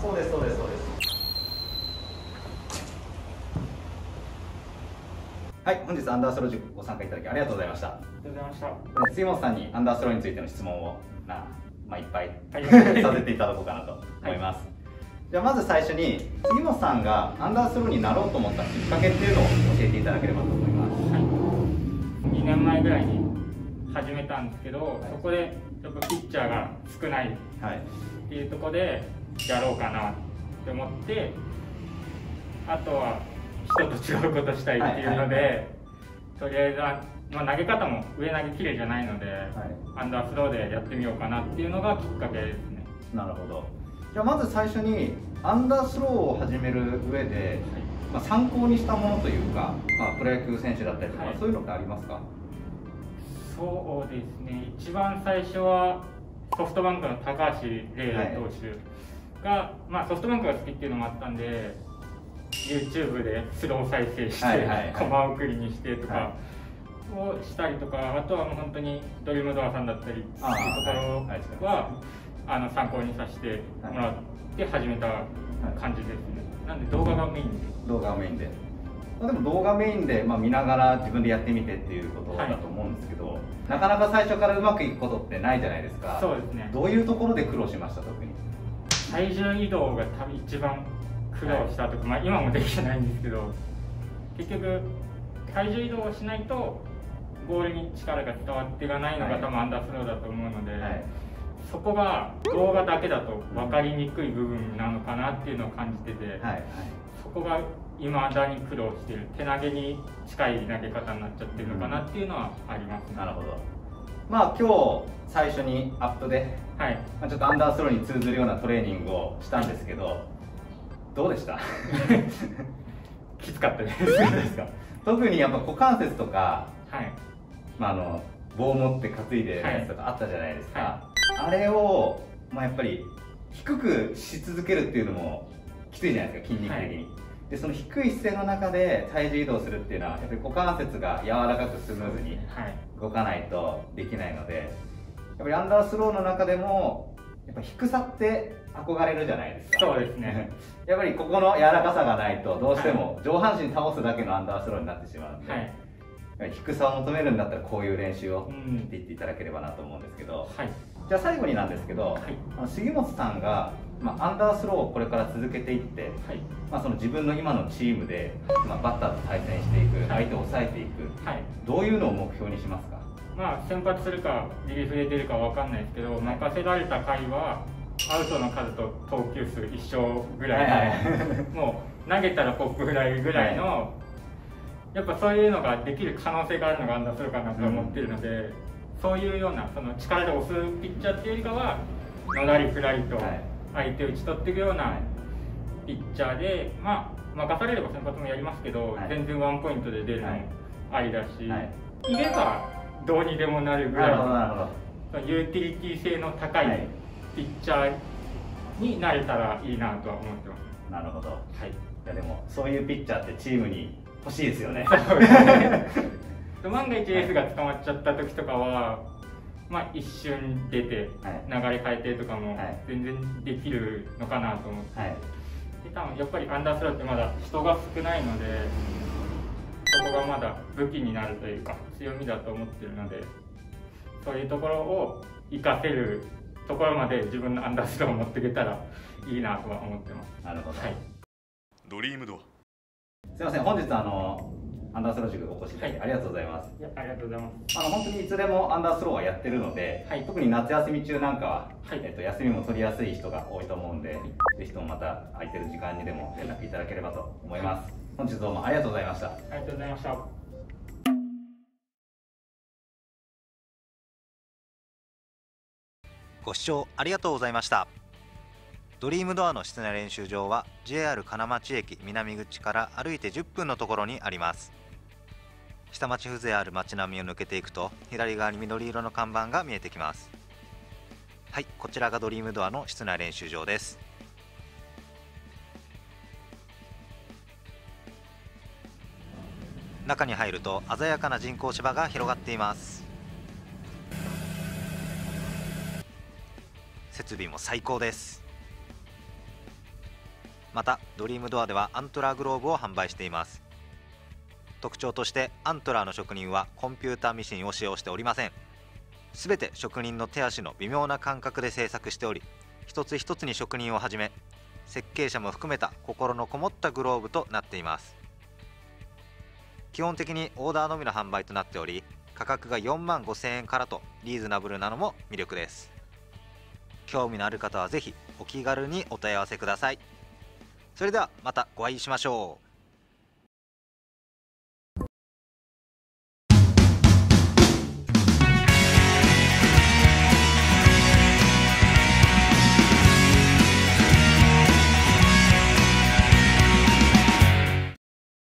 そうですそうです。そうですはい本日アンダースロー塾ご参加いただきありがとうございました。ありがとうございました。で杉本さんにアンダースローについての質問をな、まあ、いっぱい、はい。させていただこうかなと思います、じゃあまず最初に杉本さんがアンダースローになろうと思ったきっかけっていうのを教えていただければと思います。はい、2年前ぐらいに始めたんですけど、そこでやっぱピッチャーが少ないはい。っていうところでやろうかなって思ってあとは人と違うことしたいっていうので、はいはいとりあえずは、まあ、投げ方も上投げ綺麗じゃないので、アンダースローでやってみようかなっていうのがきっかけですね、なるほど。じゃあまず最初にアンダースローを始める上で、まあ、参考にしたものというか、まあ、プロ野球選手だったりとか、はい。そういうのってありますか？そうですね。一番最初はソフトバンクの高橋礼はい投手が、まあ、ソフトバンクが好きっていうのもあったんで YouTube でスロー再生して、はいはいはい。コマ送りにしてとはかをしたりとか、あとはもう本当にドリームドアさんだったりっていうとこあーはい。ろはあの参考にさせてもらって始めた感じですね、なんで動画がメインで。動画がメインで、まあ、でも動画メインで、まあ、見ながら自分でやってみてっていうことだと思うんですけど、なかなか最初からうまくいくことってないじゃないですか。そうですね。どういうところで苦労しました特に？体重移動が多分一番苦労したとか、まあ、今もできてないんですけど結局体重移動をしないとボールに力が伝わっていかないのが、はい。多分アンダースローだと思うので、はい。そこが動画だけだと分かりにくい部分なのかなっていうのを感じてて、はいそこが今だに苦労している手投げに近い投げ方になっちゃってるのかなっていうのはありますね、なるほどまあ今日最初にアップで、はい。まあ、ちょっとアンダースローに通ずるようなトレーニングをしたんですけどどうでした？きつかったです 特にやっぱ股関節とか、はい。まあ、あの棒を持って担いでるやつとかあったじゃないですか、あれを、まあ、やっぱり低くし続けるっていうのもきついじゃないですか筋肉的に、はいでその低い姿勢の中で体重移動するっていうのはやっぱり股関節が柔らかくスムーズにはい。動かないとできないのでやっぱりアンダースローの中でもやっぱ低さって憧れるじゃないですか。そうですね。やっぱりここの柔らかさがないとどうしても上半身倒すだけのアンダースローになってしまうんで、はい。低さを求めるんだったらこういう練習をうん。って言っていただければなと思うんですけど。はい。じゃあ最後になんですけど、はい。あの杉本さんが、まあ、アンダースローをこれから続けていって、はい。まあ、その自分の今のチームで、まあ、バッターと対戦していくはい。相手を抑えていく。はい。どういうのを目標にしますか？まあ先発するかリリーフで出るかわかんないですけど任せられた回はアウトの数と投球数一緒ぐらいの、はいはい。もう投げたらポップフライぐらいの、やっぱそういうのができる可能性があるのがアンダースローかなと思ってるので、そういうようなその力で押すピッチャーっていうよりかはのらりくらりとはい相手を打ち取っていくようはないピッチャーで、まあ任されれば先発もやりますけど、はい。全然ワンポイントで出るのもありだし、はい。いればどうにでもなるぐらいのユーティリティ性の高はい。いピッチャーになれたらいいなとは思ってます。なるほど。はい。いやでもそういうピッチャーってチームに欲しいですよね。万が一エースが捕まっちゃった時とかは、まあ、一瞬出てはい。流れ変えてとかもはい。全然できるのかなと思って、はい。で多分やっぱりアンダースローってまだ人が少ないのでそこがまだ武器になるというか強みだと思ってるのでそういうところを活かせるところまで自分のアンダースローを持っていけたらいいなとは思ってます。なるほど、はい。ドリームドア。すいません本日あのアンダースロー塾お越しいただきはい。ありがとうございます、いやありがとうございます。あの本当にいつでもアンダースローはやってるので、はい。特に夏休み中なんかは、はい。えっと、休みも取りやすい人が多いと思うんで、ぜひともまた空いてる時間にでも連絡いただければと思います、本日どうもありがとうございました。ありがとうございました。ご視聴ありがとうございました。ドリームドアの室内練習場は JR 金町駅南口から歩いて10分のところにあります下町風情ある街並みを抜けていくと左側に緑色の看板が見えてきます。はいこちらがドリームドアの室内練習場です。中に入ると鮮やかな人工芝が広がっています。設備も最高です。またドリームドアではアントラーグローブを販売しています。特徴としてアントラーの職人はコンピューターミシンを使用しておりません。すべて職人の手足の微妙な感覚で製作しており一つ一つに職人をはじめ設計者も含めた心のこもったグローブとなっています。基本的にオーダーのみの販売となっており価格が4万5000円からとリーズナブルなのも魅力です。興味のある方はぜひお気軽にお問い合わせください。それではまたお会いしましょう。